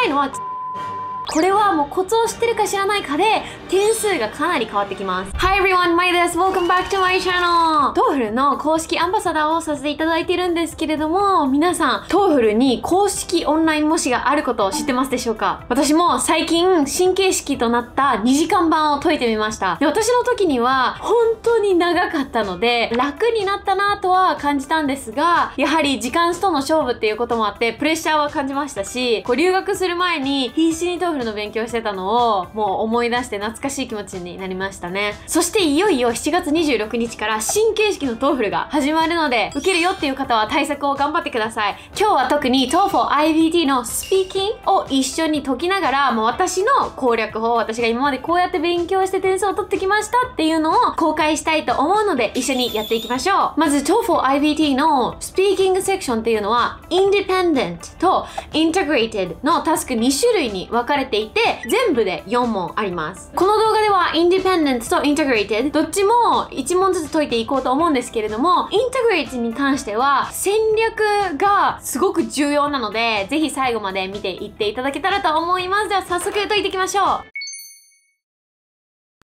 ないの？はこれはもうコツを知ってるか知らないかで点数がかなり変わってきます。Hi everyone, まいです。Welcome back to my channel! TOEFL の公式アンバサダーをさせていただいているんですけれども、皆さん、 TOEFL に公式オンライン模試があることを知ってますでしょうか？私も最近新形式となった2時間版を解いてみました。で、私の時には本当に長かったので、楽になったなとは感じたんですが、やはり時間との勝負っていうこともあって、プレッシャーは感じましたし、こう留学する前に必死に TOEFL の勉強してたのをもう思い出して懐かしい気持ちになりましたね。そしていよいよ7月26日から新形式の TOEFL が始まるので、受けるよっていう方は対策を頑張ってください。今日は特に TOEFL IBT のスピーキングを一緒に解きながら、もう私の攻略法、私が今までこうやって勉強して点数を取ってきましたっていうのを公開したいと思うので、一緒にやっていきましょう。まず TOEFL IBT のスピーキングセクションっていうのは、Independent と Integrated のタスク2種類に分かれていて、全部で4問あります。この動画では Independent と Integrated どっちも1問ずつ解いていこうと思うんですけれども、Integrated に関しては戦略がすごく重要なので、ぜひ最後まで見ていっていただけたらと思います。では早速解いていきましょう。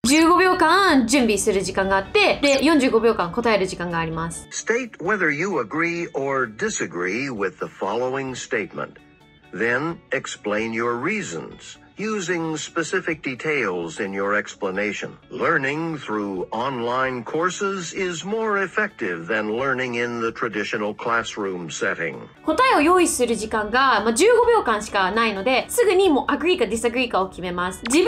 15秒間準備する時間があって、で、45秒間答える時間があります。State whether you agree or disagree with the following statement. Then explain your reasons. Using specific details in your explanation. Learning through online courses is more effective than learning in the traditional classroom setting. 答えを用意する時間が、まあ、15秒間しかないので、すぐにもう agree か disagree かを決めます。自分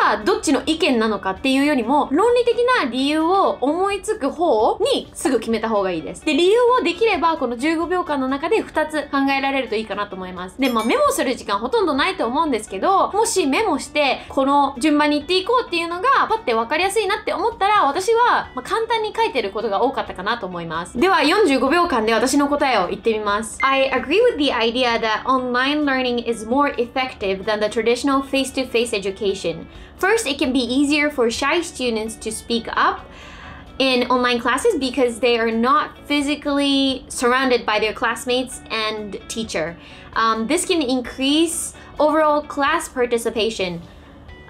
がどっちの意見なのかっていうよりも、論理的な理由を思いつく方にすぐ決めた方がいいです。で、理由をできればこの15秒間の中で2つ考えられるといいかなと思います。で、まあメモする時間ほとんどないと思うんですけど、もしメモして、この順番に行っていこうっていうのが、パッて分かりやすいなって思ったら、私は、ま簡単に書いてることが多かったかなと思います。では、45秒間で私の答えを言ってみます。I agree with the idea that online learning is more effective than the traditional face-to-face education. First, it can be easier for shy students to speak up in online classes because they are not physically surrounded by their classmates and teacher. Um, this can increase overall class participation.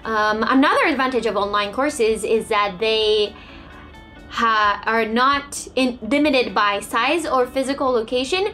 Um, another advantage of online courses is that they are not in, limited by size or physical location,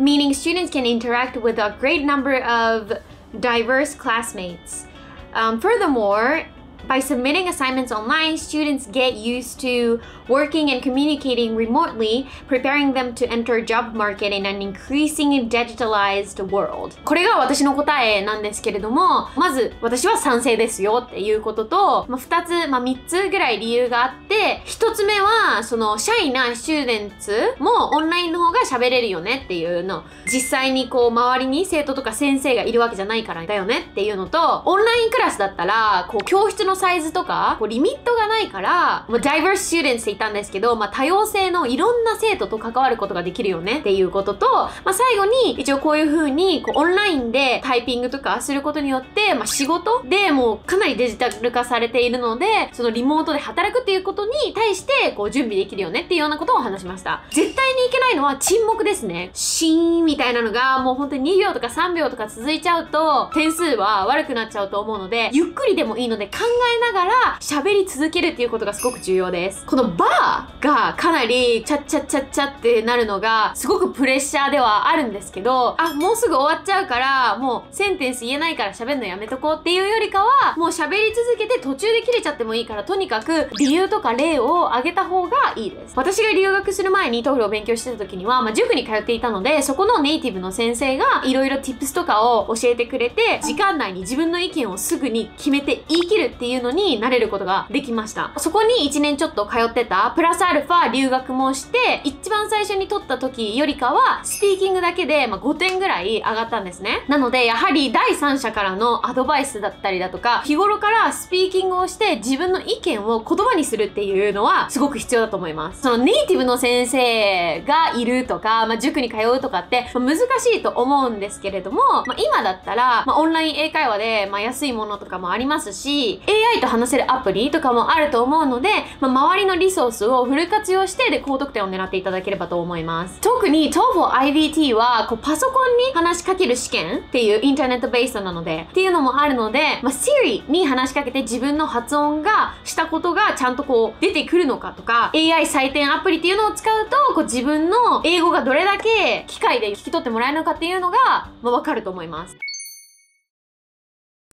meaning students can interact with a great number of diverse classmates. Um, furthermore, by submitting assignments online, students get used to working and communicating remotely, preparing them to enter job market in an increasingly digitalized world. これが私の答えなんですけれども、まず私は賛成ですよっていうことと、まあ、2つ、まあ、3つぐらい理由があって、1つ目は、その、シャイなスチューデンツもオンラインの方が喋れるよねっていうの。実際にこう、周りに生徒とか先生がいるわけじゃないからだよねっていうのと、オンラインクラスだったら、こう、教室のサイズとか、こうリミットがないから、まあ、diverse students って言ったんですけど、まあ、多様性のいろんな生徒と関わることができるよねっていうことと、まあ、最後に一応こういう風にこうオンラインでタイピングとかすることによって、まあ、仕事でもうかなりデジタル化されているので、そのリモートで働くっていうことに対してこう準備できるよねっていうようなことを話しました。絶対にいけないのは沈黙ですね。シーンみたいなのがもう本当に2秒とか3秒とか続いちゃうと点数は悪くなっちゃうと思うので、ゆっくりでもいいので考えながら喋り続けるっていうことがすごく重要です。このバーがかなりチャッチャッチャッチャってなるのがすごくプレッシャーではあるんですけど、あ、もうすぐ終わっちゃうからもうセンテンス言えないから喋るのやめとこうっていうよりかはもう喋り続けて途中で切れちゃってもいいからとにかく理由とか例を挙げた方がいいです。私が留学する前に TOEFL を勉強してた時には、まあ、塾に通っていたのでそこのネイティブの先生がいろいろ tips とかを教えてくれて時間内に自分の意見をすぐに決めて言い切るっていうていうのになれることができました。そこに1年ちょっと通ってた、プラスアルファ留学もして、一番最初に取った時よりかは、スピーキングだけで、まあ、5点ぐらい上がったんですね。なので、やはり第三者からのアドバイスだったりだとか、日頃からスピーキングをして自分の意見を言葉にするっていうのはすごく必要だと思います。そのネイティブの先生がいるとか、まあ、塾に通うとかって、まあ、難しいと思うんですけれども、まあ、今だったら、まあ、オンライン英会話で、まあ、安いものとかもありますし、英 AI と話せるアプリとかもあると思うので、まあ、周りのリソースをフル活用してで高得点を狙っていただければと思います。特に TOEFL IBT はこうパソコンに話しかける試験っていうインターネットベースなのでっていうのもあるので、まあ、Siri に話しかけて自分の発音がしたことがちゃんとこう出てくるのかとか AI 採点アプリっていうのを使うとこう自分の英語がどれだけ機械で聞き取ってもらえるのかっていうのが、まあ、分かると思います。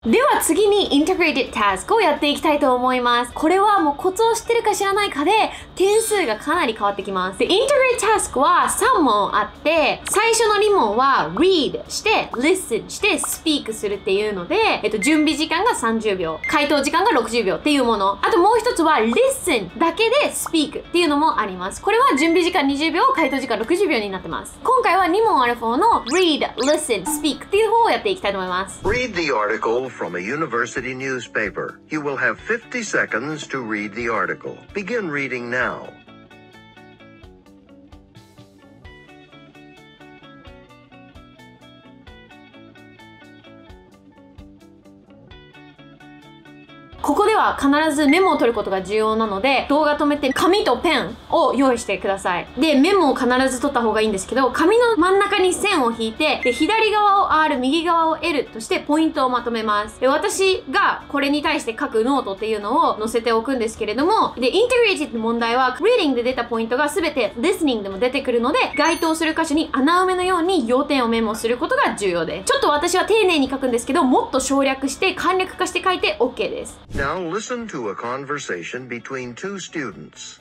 では次に Integrated Task をやっていきたいと思います。これはもうコツを知ってるか知らないかで点数がかなり変わってきます。で、Integrated Task は3問あって、最初の2問は Read して、Listen して、Speak するっていうので、えっと、準備時間が30秒、回答時間が60秒っていうもの。あともう一つは Listen だけで Speak っていうのもあります。これは準備時間20秒、回答時間60秒になってます。今回は2問ある方の Read, Listen, Speak っていう方をやっていきたいと思います。Read the article from a university newspaper. You will have 50 seconds to read the article. Begin reading now. ここでは必ずメモを取ることが重要なので、動画止めて紙とペンを用意してください。で、メモを必ず取った方がいいんですけど、紙の真ん中に線を引いて、で、左側を R、右側を L としてポイントをまとめます。で、私がこれに対して書くノートっていうのを載せておくんですけれども、で、 Integrated 問題は、reading で出たポイントが全て listening でも出てくるので、該当する箇所に穴埋めのように要点をメモすることが重要です。ちょっと私は丁寧に書くんですけど、もっと省略して簡略化して書いて OK です。Now listen to a conversation between two students.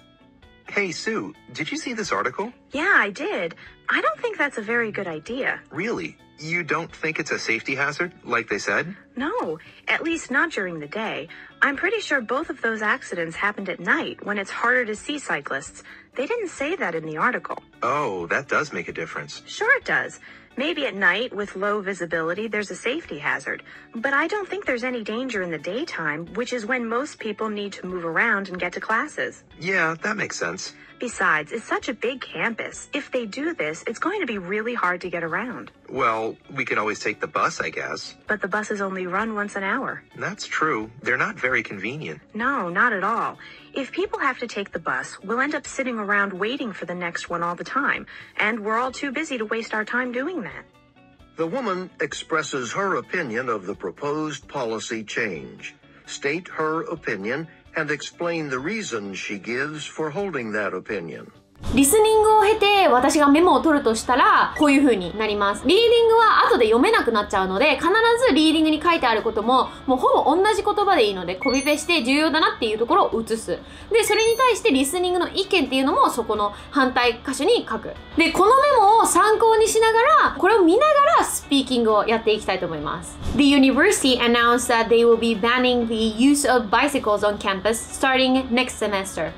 Hey, Sue, did you see this article? Yeah, I did. I don't think that's a very good idea. Really? You don't think it's a safety hazard, like they said? No, at least not during the day. I'm pretty sure both of those accidents happened at night when it's harder to see cyclists. They didn't say that in the article. Oh, that does make a difference. Sure, it does. Maybe at night, with low visibility, there's a safety hazard. But I don't think there's any danger in the daytime, which is when most people need to move around and get to classes. Yeah, that makes sense. Besides, it's such a big campus. If they do this, it's going to be really hard to get around. Well, we can always take the bus, I guess. But the buses only run once an hour. That's true. They're not very convenient. No, not at all. If people have to take the bus, we'll end up sitting around waiting for the next one all the time, and we're all too busy to waste our time doing that. The woman expresses her opinion of the proposed policy change. State her opinion and explain the reasons she gives for holding that opinion. リスニングを経て私がメモを取るとしたらこういう風になります。リーディングは後で読めなくなっちゃうので必ずリーディングに書いてあることももうほぼ同じ言葉でいいのでコピペして重要だなっていうところを移す。で、それに対してリスニングの意見っていうのもそこの反対箇所に書く。で、このメモを参考にしながらこれを見ながらスピーキングをやっていきたいと思います。The university announced that they will be banning the use of bicycles on campus starting next semester.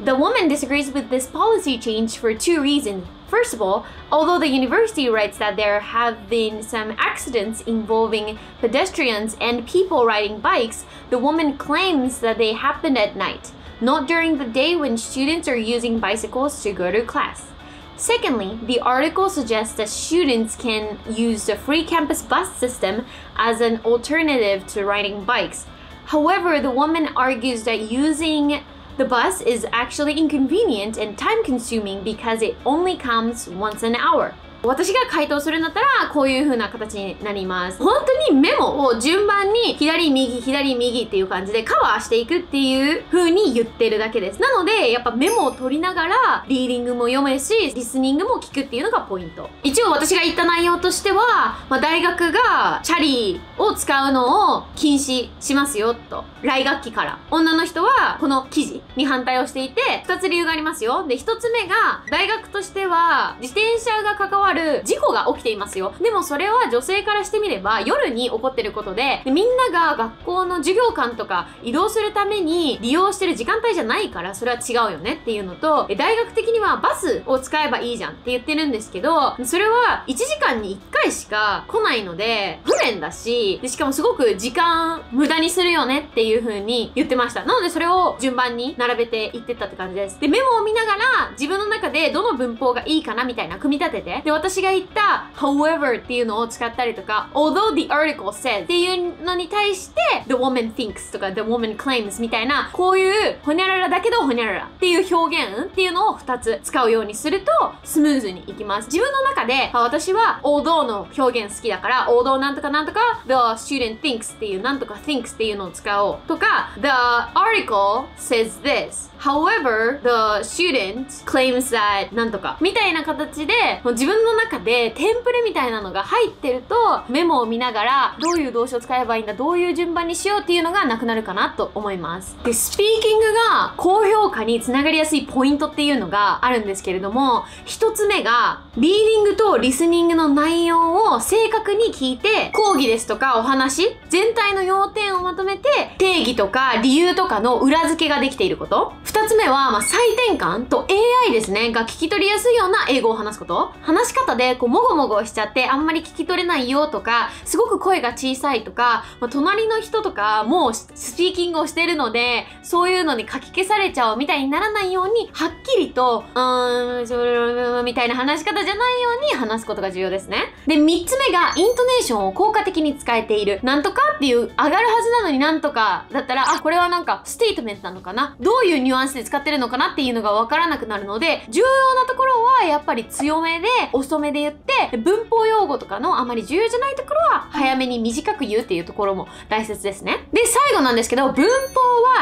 The woman disagrees with this policy change for two reasons. First of all, although the university writes that there have been some accidents involving pedestrians and people riding bikes, the woman claims that they happened at night, not during the day when students are using bicycles to go to class. Secondly, the article suggests that students can use the free campus bus system as an alternative to riding bikes. However, the woman argues that using the bus is actually inconvenient and time consuming because it only comes once an hour. 私が回答するんだったらこういう風な形になります。本当にメモを順番に左右左右っていう感じでカバーしていくっていう風に言ってるだけです。なのでやっぱメモを取りながらリーディングも読めしリスニングも聞くっていうのがポイント。一応私が言った内容としては、まあ、大学がチャリを使うのを禁止しますよと。来学期から。女の人はこの記事に反対をしていて2つ理由がありますよ。で1つ目が大学としては自転車が関わるる事故が起きていますよ。でもそれは女性からしてみれば夜に起こってることででみんなが学校の授業間とか移動するために利用してる時間帯じゃないからそれは違うよねっていうのと大学的にはバスを使えばいいじゃんって言ってるんですけどそれは1時間に1回しか来ないので不便だしでしかもすごく時間無駄にするよねっていう風に言ってました。なのでそれを順番に並べていってったって感じです。でメモを見ながら自分の中でどの文法がいいかなみたいな組み立ててで私が言った however っていうのを使ったりとか although the article says っていうのに対して the woman thinks とか the woman claims みたいなこういうほにゃららだけどほにゃららっていう表現っていうのを2つ使うようにするとスムーズにいきます自分の中で私は although の表現好きだから although なんとかなんとか the student thinks っていうなんとか thinks っていうのを使おうとか the article says this However, the student claims that なんとかみたいな形でもう自分の中でテンプレみたいなのが入ってるとメモを見ながらどういう動詞を使えばいいんだどういう順番にしようっていうのがなくなるかなと思います。でスピーキングが高評価につながりやすいポイントっていうのがあるんですけれども一つ目がリーディングとリスニングの内容を正確に聞いて講義ですとかお話全体の要点をまとめて定義とか理由とかの裏付けができていること。二つ目は、まあ、採点官と AI ですね、が聞き取りやすいような英語を話すこと。話し方で、こう、もごもごしちゃって、あんまり聞き取れないよとか、すごく声が小さいとか、まあ、隣の人とかもうスピーキングをしてるので、そういうのにかき消されちゃうみたいにならないように、はっきりと、うーん、みたいな話し方じゃないように話すことが重要ですね。で、三つ目が、イントネーションを効果的に使えている。なんとかっていう、上がるはずなのになんとかだったら、あ、これはなんか、 statement なのかな？どういうニュアンスで使ってるのかなっていうのがわからなくなるので、重要なところはやっぱり強めで、遅めで言って、文法用語とかのあまり重要じゃないところは早めに短く言うっていうところも大切ですね。で、最後なんですけど、文法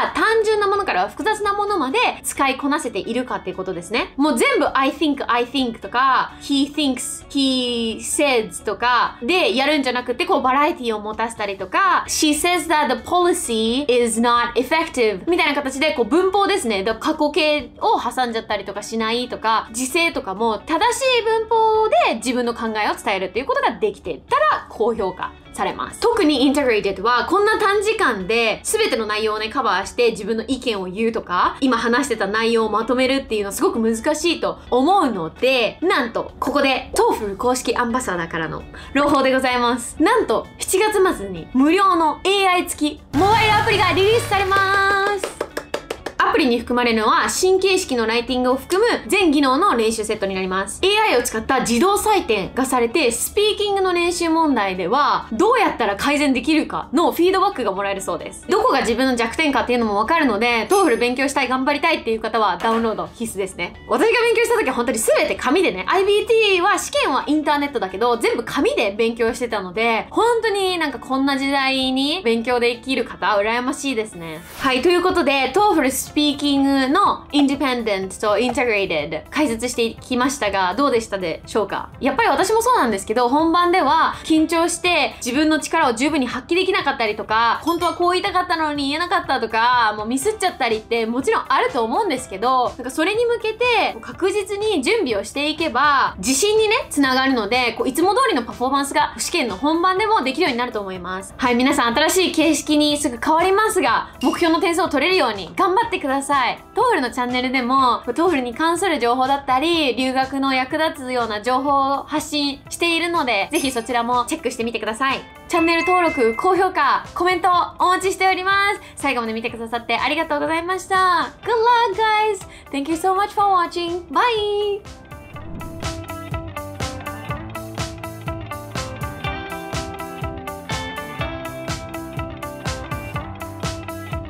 は単純なものから複雑なものまで使いこなせているかっていうことですね。もう全部 I think, I think とか、he thinks, he says とかでやるんじゃなくて、こうバラエティを持たせたりとか、she says that the policy is not effective みたいな形でこう文法ですね。過去形を挟んじゃったりとかしないとか、時制とかも正しい文法で自分の考えを伝えるっていうことができてたら高評価されます。特に Integrated はこんな短時間で全ての内容をねカバーして自分の意見を言うとか、今話してた内容をまとめるっていうのはすごく難しいと思うので、なんとここで TOEFL 公式アンバサダーからの朗報でございます。なんと7月末に無料の AI 付きモバイルアプリがリリースされます。アプリに含まれるのは新形式のライティングを含む全技能の練習セットになります。AI を使った自動採点がされて、スピーキングの練習問題では、どうやったら改善できるかのフィードバックがもらえるそうです。どこが自分の弱点かっていうのもわかるので、 TOEFL 勉強したい、頑張りたいっていう方はダウンロード必須ですね。私が勉強した時は本当に全て紙でね、IBT は試験はインターネットだけど、全部紙で勉強してたので、本当になんかこんな時代に勉強できる方、羨ましいですね。はい、ということで、トーフルスピキングのインディペンデントとインテグレーテッド解説してきましたが、どうでしたでしょうか？やっぱり私もそうなんですけど、本番では緊張して自分の力を十分に発揮できなかったりとか、本当はこう言いたかったのに言えなかったとか、もうミスっちゃったりってもちろんあると思うんですけど、なんかそれに向けて確実に準備をしていけば、自信にね、つながるので、こういつも通りのパフォーマンスが試験の本番でもできるようになると思います。はい、皆さん新しい形式にすぐ変わりますが、目標の点数を取れるように頑張ってください。ださい。トールのチャンネルでも、トールに関する情報だったり、留学の役立つような情報を発信しているので、ぜひそちらもチェックしてみてください。チャンネル登録、高評価、コメントお待ちしております。最後まで見てくださってありがとうございました。Good luck, guys! Thank you so much for watching. Bye!